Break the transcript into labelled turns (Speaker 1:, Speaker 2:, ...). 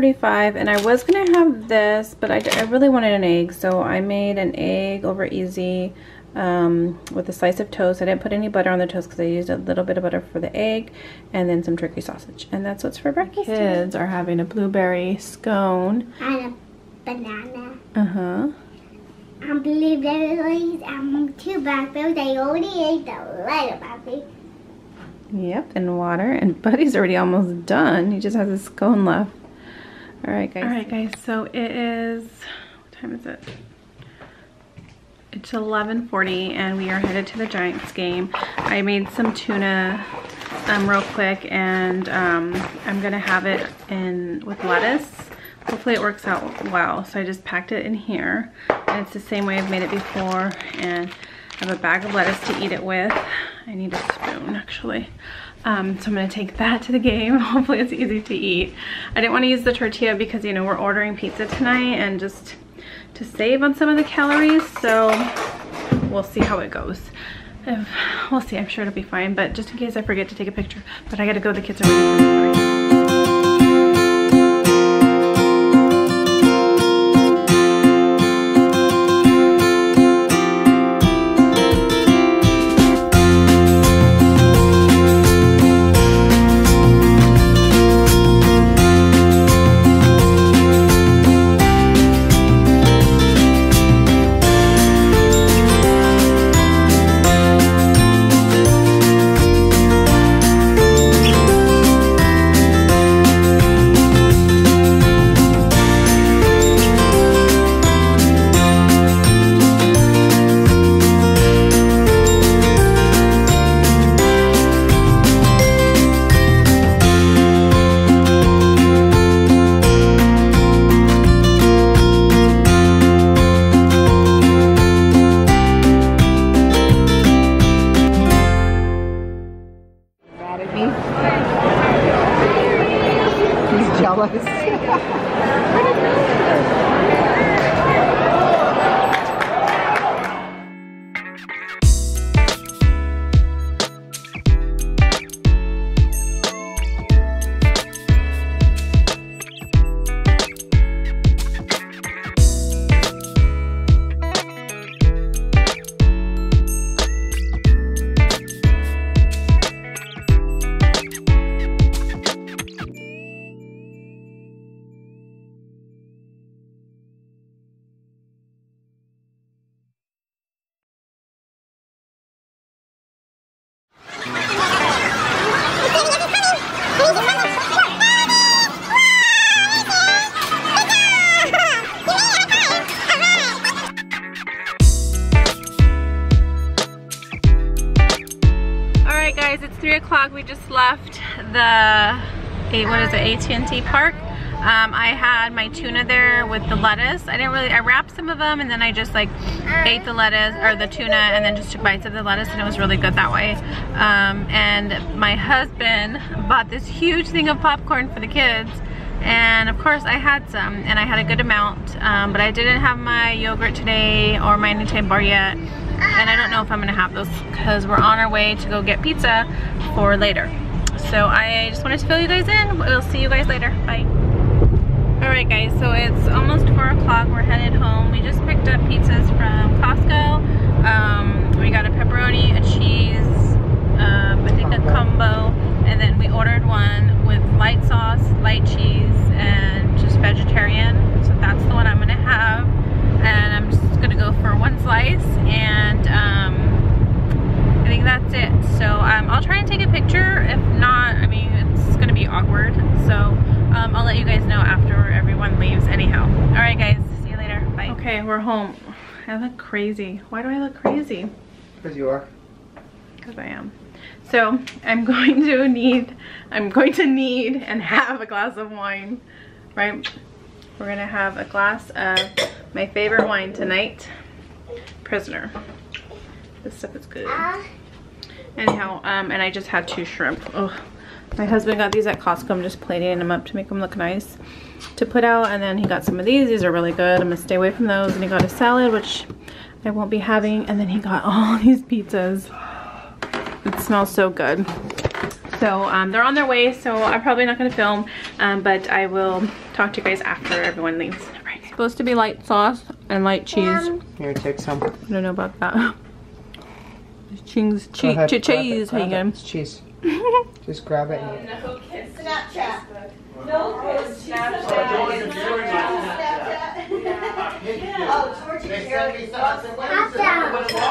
Speaker 1: 8.45 and I was going to have this, but I, I really wanted an egg. So I made an egg over easy um, with a slice of toast. I didn't put any butter on the toast because I used a little bit of butter for the egg and then some turkey sausage. And that's what's for breakfast. Kids are having a blueberry scone.
Speaker 2: And a banana.
Speaker 1: Uh-huh.
Speaker 2: And blueberries and two blackberries. I already ate the little blackberry.
Speaker 1: Yep, and water. And Buddy's already almost done. He just has a scone left. All right, guys. All right, guys. So it is, what time is it? It's 11.40 and we are headed to the Giants game. I made some tuna um, real quick and um, I'm gonna have it in with lettuce. Hopefully it works out well. So I just packed it in here and it's the same way I've made it before and I have a bag of lettuce to eat it with. I need a spoon actually. Um, so I'm gonna take that to the game. Hopefully it's easy to eat. I didn't wanna use the tortilla because you know, we're ordering pizza tonight and just to save on some of the calories. So we'll see how it goes. If, we'll see, I'm sure it'll be fine. But just in case I forget to take a picture. But I gotta go, the kids are ready we just left the, what is it, AT&T Park. Um, I had my tuna there with the lettuce. I didn't really, I wrapped some of them and then I just like ate the lettuce or the tuna and then just took bites of the lettuce and it was really good that way. Um, and my husband bought this huge thing of popcorn for the kids and of course I had some and I had a good amount um, but I didn't have my yogurt today or my anytime bar yet and I don't know if I'm gonna have those because we're on our way to go get pizza for later. So I just wanted to fill you guys in. We'll see you guys later. Bye. Alright guys, so it's almost 4 o'clock. We're headed home. We just picked up pizzas from Costco. Um, we got a pepperoni, a cheese, uh, I think a combo, and then we ordered one with light sauce, light cheese, and just vegetarian. So that's the one I'm gonna have. And I'm just gonna go for one slice and um, I think that's it. So um, I'll try and take a picture. If not, I mean, it's gonna be awkward. So um, I'll let you guys know after everyone leaves anyhow. All right guys, see you later, bye. Okay, we're home. I look crazy. Why do I look crazy?
Speaker 3: Because you are.
Speaker 1: Because I am. So I'm going to need, I'm going to need and have a glass of wine, right? We're gonna have a glass of my favorite wine tonight, Prisoner. This stuff is good. Anyhow, um, and I just had two shrimp. Oh, my husband got these at Costco. I'm just plating them up to make them look nice to put out. And then he got some of these. These are really good. I'm gonna stay away from those. And he got a salad, which I won't be having. And then he got all these pizzas. It smells so good. So um, they're on their way, so I'm probably not gonna film, um, but I will talk to you guys after everyone leaves. Right. Supposed to be light sauce and light cheese.
Speaker 3: Here, take some.
Speaker 1: I don't know about that. Cheese,
Speaker 3: Go
Speaker 1: cheese,
Speaker 3: ahead,
Speaker 1: cheese,
Speaker 3: grab it,
Speaker 1: cheese. How you
Speaker 3: grab
Speaker 1: get
Speaker 3: it. It's cheese. Just grab it. And
Speaker 4: Snapchat. Oh, Georgia Carey.
Speaker 2: hot dog. Hot dog.